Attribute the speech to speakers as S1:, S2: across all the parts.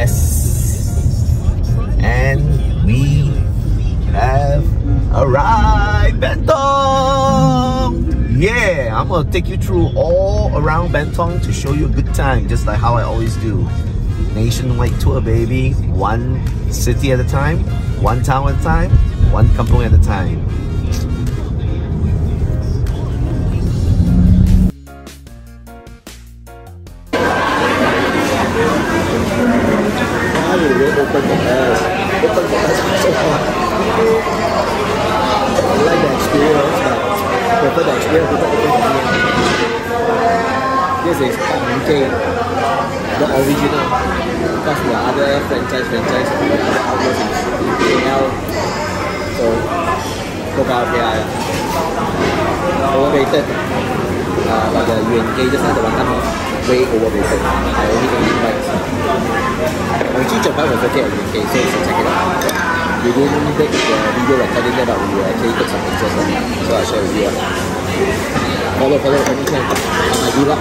S1: Yes. And we have arrived Bentong. Yeah, I'm gonna take you through all around Bentong to show you a good time, just like how I always do. Nationwide tour, baby. One city at a time, one town at a time, one kampong at a time. But prefer the experience people open for me. This is Hongkei, the original. Because the other franchise franchise the other outlets in KL. So go out here. Overrated. Uh, but the Yuan Gay just now the one time way overrated. I only don't like Wang Ji Jiao was okay at UK, so you should check it out. Jadi take uh, video recording that out, we actually take some pictures of it. So I'll share with you. Follow, follow, follow, follow. My vlog.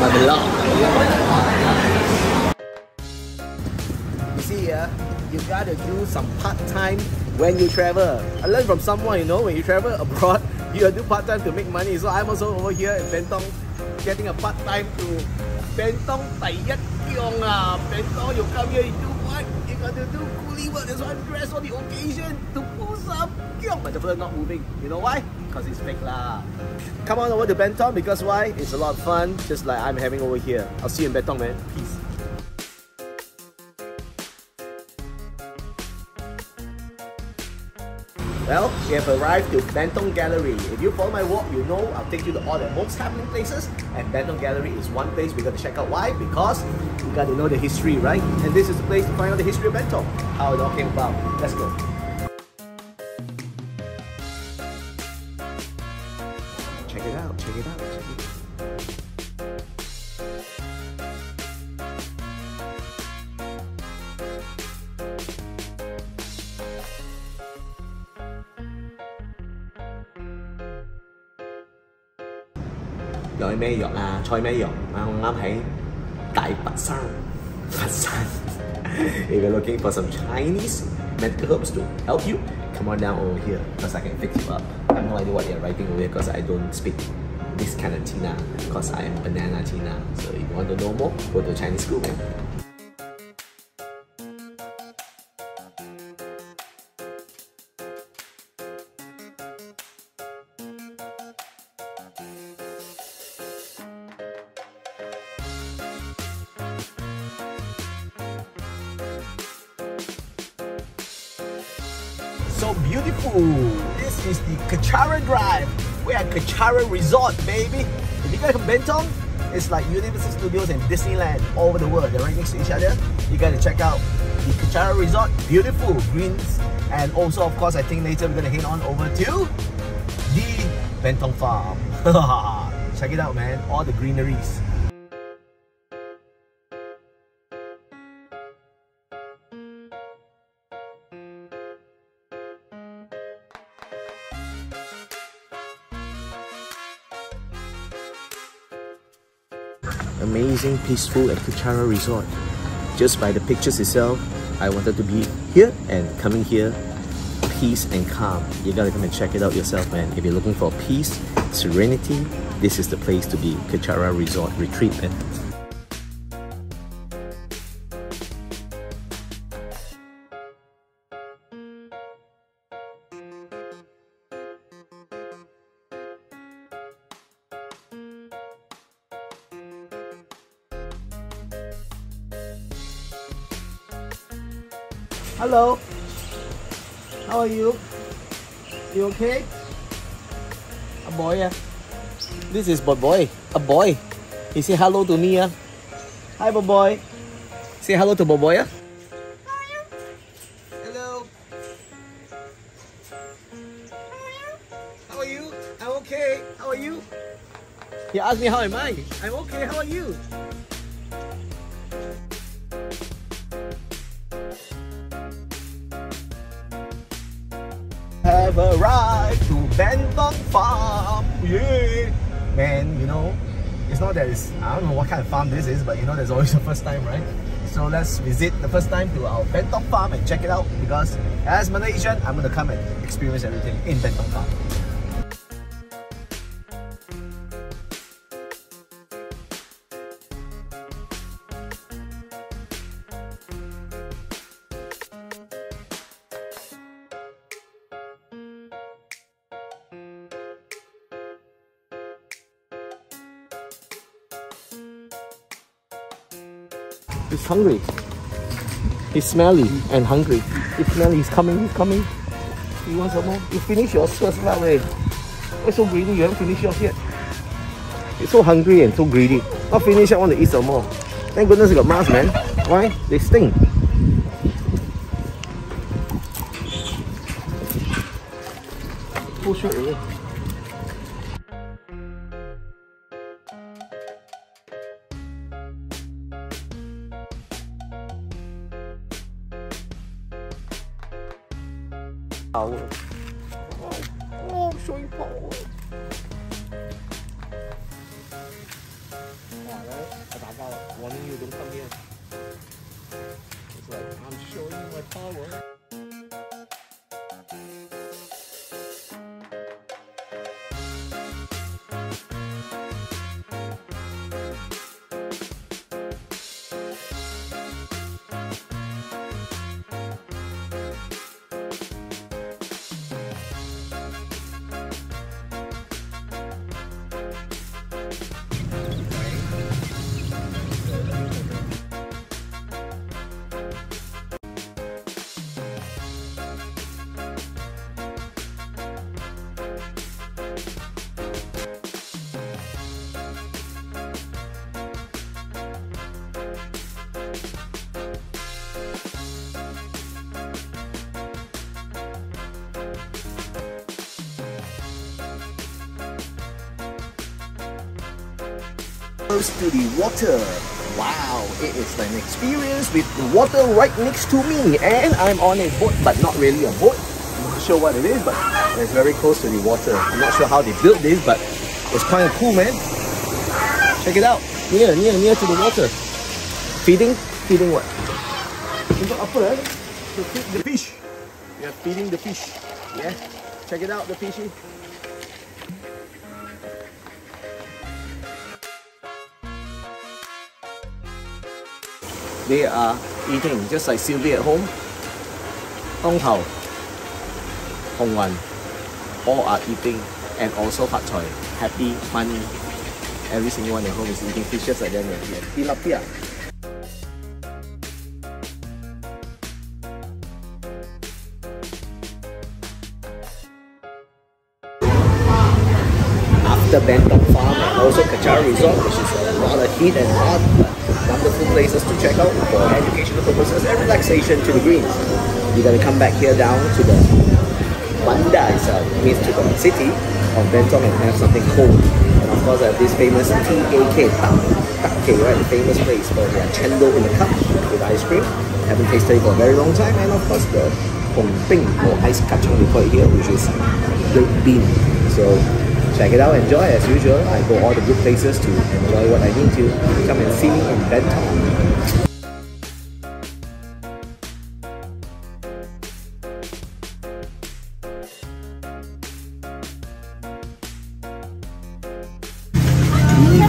S1: My vlog. You see, uh, you gotta do some part-time when you travel. I learned from someone, you know, when you travel abroad, you do part-time to make money. So I'm also over here in Bentong getting a part-time to Bentong Taiyak Kiong. Uh, Bentong, you come here, you do what? Got to do coolie work. That's why I'm dressed for the occasion to pull some gyong. But the fella not moving. You know why? Because it's fake lah. Come on over to Bentong because why? It's a lot of fun, just like I'm having over here. I'll see you in Bentong, man. Peace. Well, we have arrived to Bentong Gallery. If you follow my walk, you know I'll take you to all the most happening places. And Bentong Gallery is one place we got to check out. Why? Because we got to know the history, right? And this is the place to find out the history of Bentong. How it all came about. Let's go. Gọi咩药啊？菜咩药？啱啱喺大佛山，佛山。if you're looking for some Chinese medical herbs to help you, come on down over here because I can fix you up. I have no idea what they're writing over here because I don't speak this kind of Tina because I am banana Tina. So if you want to know more, go to Chinese school, So beautiful. This is the Kechara Drive. We're at Kechara Resort, baby. If you guys from Bentong, it's like Universal Studios and Disneyland all over the world. They're right next to each other. You gotta check out the Kechara Resort. Beautiful greens. And also, of course, I think later we're gonna head on over to the Bentong Farm. check it out, man. All the greeneries. Amazing, peaceful at Kechara Resort. Just by the pictures itself, I wanted to be here and coming here, peace and calm. You gotta come and check it out yourself, man. If you're looking for peace, serenity, this is the place to be. Kechara Resort Retreat, man. Hello. How are you? You okay? A boy, yeah. This is boy boy. A boy. He say hello to me, yeah. Hi, boy boy. Say hello to boy boy, yeah. Hello. How are you? I'm okay. How are you? He asked me how am I. I'm okay. How are you? Know, it's, I don't know what kind of farm this is, but you know, there's always a first time, right? So let's visit the first time to our Bentong farm and check it out because as Malaysian, I'm gonna come and experience everything in Bentong farm. He's hungry. He's smelly and hungry. He's smelly. He's coming. He's coming. You want some more? You finish yours first, right away. Why so greedy? You haven't finished yours yet. He's so hungry and so greedy. Not finished. I want to eat some more. Thank goodness you got masks, man. Why? They sting. Push it away. Power. Oh, oh showing power. Yeah, right? I 打架了 warning you don't come here. It's like, I'm showing my power. Close to the water. Wow, it is an experience with the water right next to me. And I'm on a boat, but not really a boat. I'm not sure what it is, but it's very close to the water. I'm not sure how they built this, but it's kind of cool, man. Check it out. Near, near, near to the water. Feeding? Feeding what? Untuk apa eh? To feed the fish. We are feeding the fish. Yeah. Check it out, the fishy. They are eating just like Sylvia at home. Hong Tao, Hong Wan, all are eating and also Pat Choi. Happy, money. Every single one at home is eating fishes like them. Tilapia. After Bentong Farm and also Kechara Resort, which is a lot of heat and hot, wonderful places to check out for educational purposes and relaxation to the greens. You're gonna come back here down to the Banda itself, means to the city of Bentong and have something cold. And of course, I have this famous TAK, Tak, K, right? The famous place for their chendol in a cup with ice cream. Haven't tasted it for a very long time. And of course, the Hong Bing or ice kacang we call it here, which is baked bean. So check it out, enjoy as usual. I go all the good places to enjoy what I need to. Come and see me in Bentong.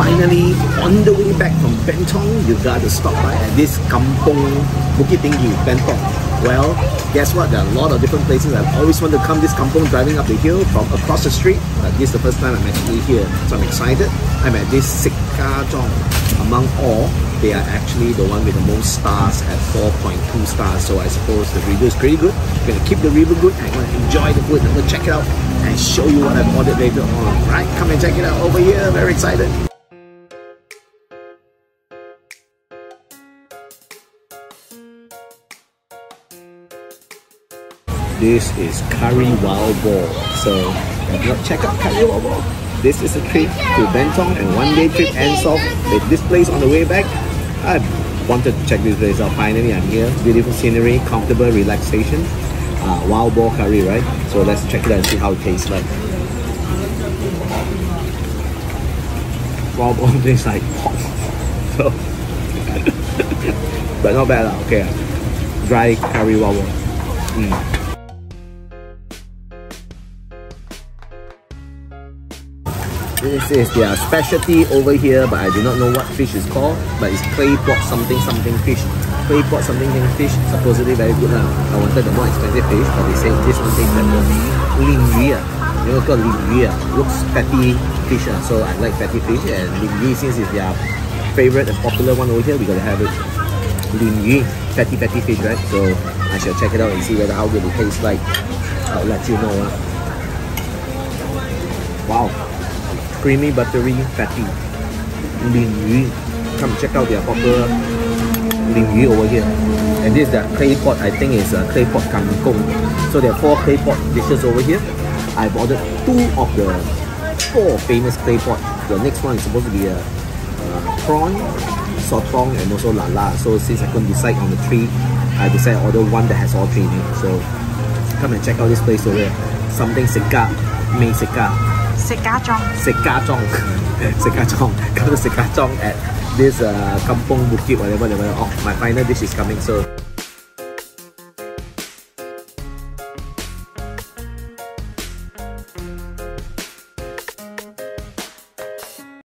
S1: Finally on the way back from Bentong. You gotta stop by at this Kampong Bukit Tinggi, Bentong. Well, guess what? There are a lot of different places. I've always wanted to come this kampong driving up the hill from across the street, but this is the first time I'm actually here, so I'm excited. I'm at this Sikajong. Among all, they are actually the one with the most stars at 4.2 stars. So I suppose the review is pretty good. I'm gonna keep the review good. I'm gonna enjoy the food. I'm gonna check it out and show you what I've ordered later on. Right? Come and check it out over here. Very excited. This is Curry Wild Boar. So check out Curry Wild Boar. This is a trip to Bentong and one day trip ends off with this place on the way back. I wanted to check this place out. Finally, I'm here. Beautiful scenery, comfortable relaxation. Uh, wild boar curry, right? So let's check it out and see how it tastes like. Wild boar tastes like. So but not bad. Okay. Dry curry wawa. Mm. This is their specialty over here, but I do not know what fish is called. But it's clay pot something something fish. Clay pot something something fish. Supposedly very good lah. I wanted the more expensive fish, but they say this one tastes better. Lin yu. You know, called lin yu. Looks fatty fish ah. So I like fatty fish, and lin since it's their favorite and popular one over here, we gotta have it. Lin fatty fatty fish, right? So I shall check it out and see whether how good it tastes like. I'll let you know. ah. Wow creamy, buttery, fatty. Lin Yu. Come check out their popular Lin Yu over here. And this is their clay pot. I think it's a clay pot kangkong. So there are four clay pot dishes over here. I've ordered two of the four famous clay pot. The next one is supposed to be a uh, prawn, sotong, and also lala. So since I couldn't decide on the three, I decided to order one that has all three in it. So come and check out this place over here. Something Seka, Mei Seka.
S2: 食家庄
S1: Sekajong. Sekajong. Come to Sekajong at this uh, Kampong Bukit, whatever, whatever. Oh, my final dish is coming. So